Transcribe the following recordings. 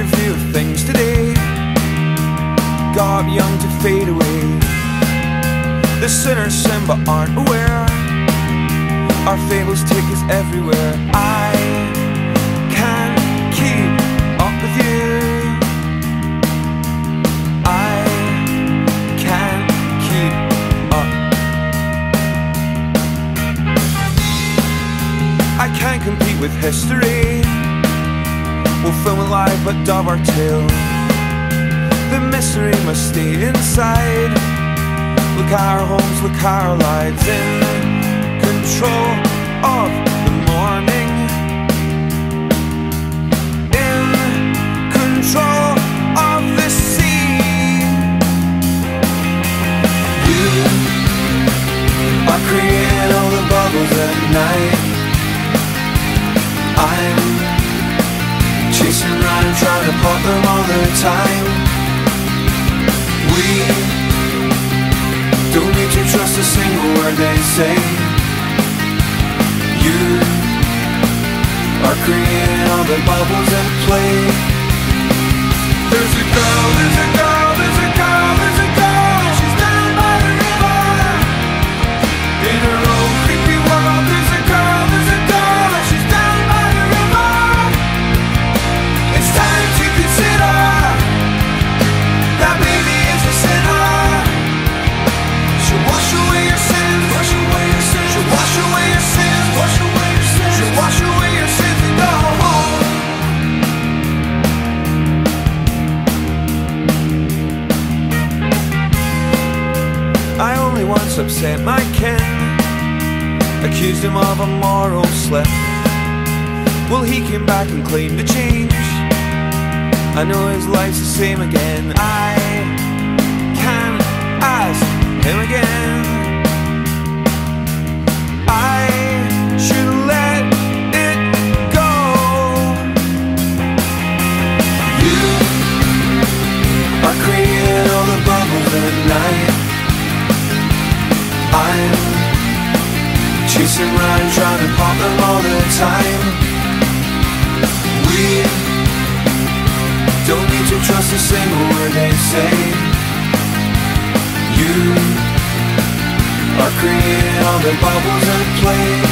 your view of things today. Got young to fade away. The sinners sin but aren't aware. Our fables take us everywhere. I can't keep up with you. I can't keep up. I can't compete with history. We'll film a live but dub our tale. The mystery must stay inside. Look at our homes, look at our lives in control of the morning. In control of the sea. You are creating all the bubbles at night. I'm trying them all the time. We don't need to trust a single word they say. You are creating all the bubbles at play. There's a girl, there's a girl, upset my kin, accused him of a moral slip. Well, he came back and claimed to change. I know his life's the same again. I can't ask him again. Trust a single word they say. You are creating all the bubbles at play.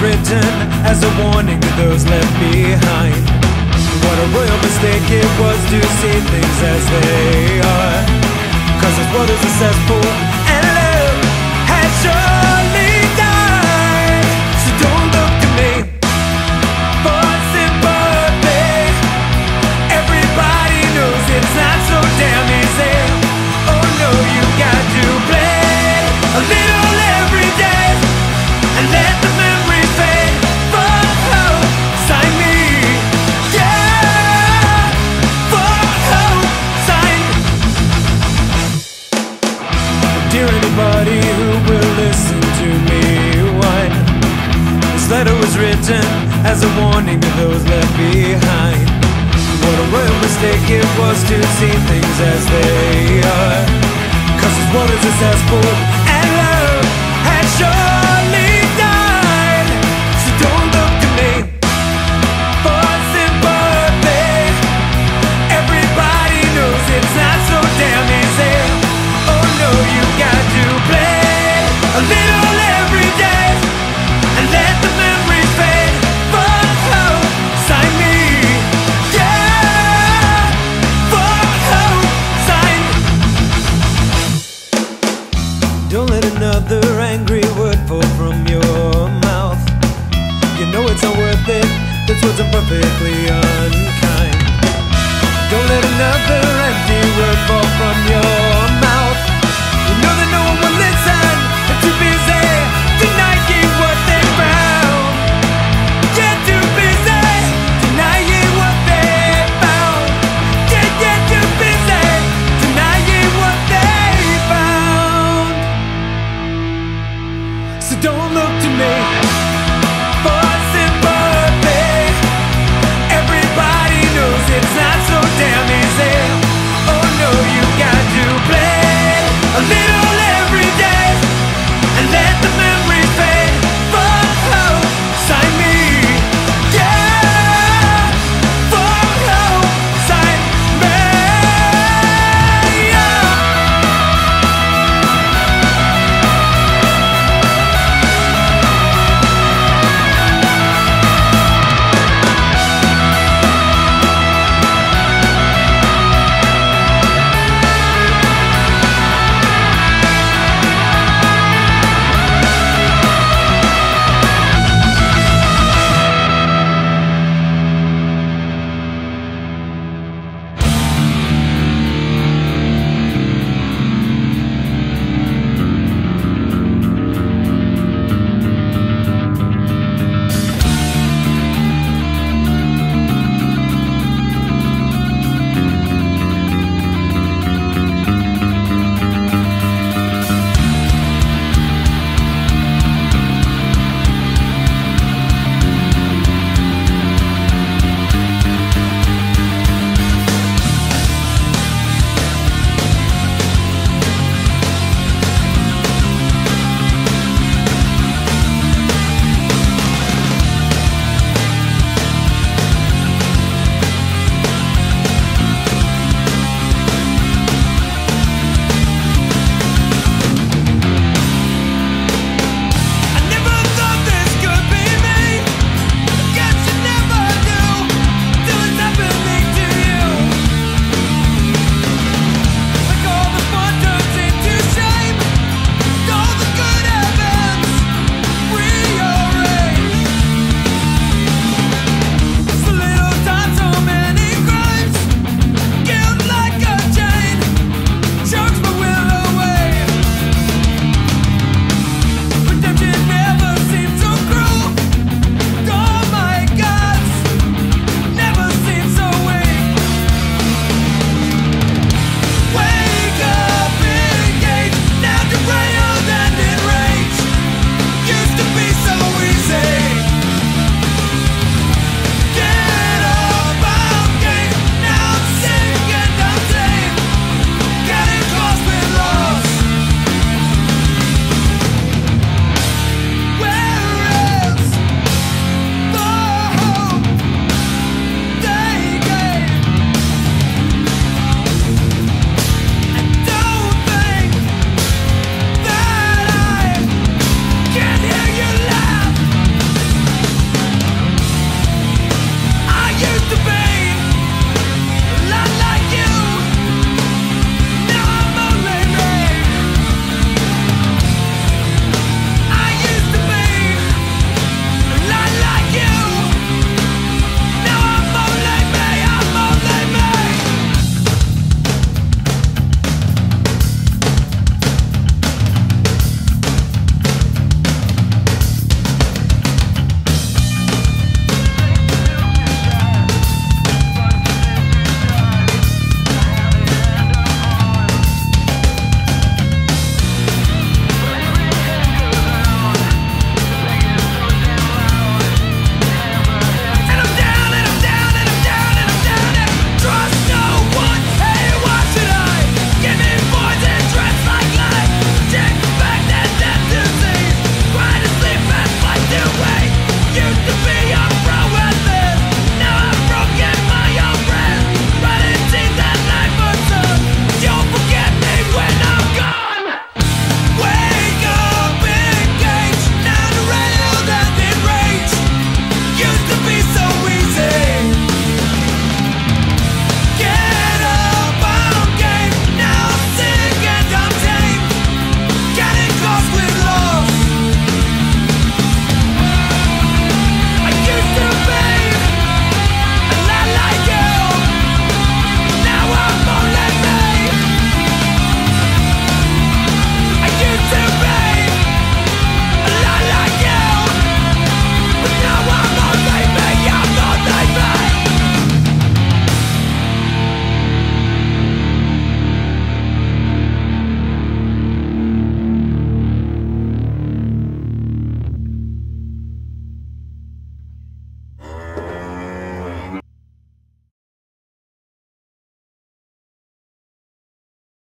written as a warning to those left behind. What a royal mistake it was to see things as they are. Cause this world is a cesspool, and love has shown. what is this ass for?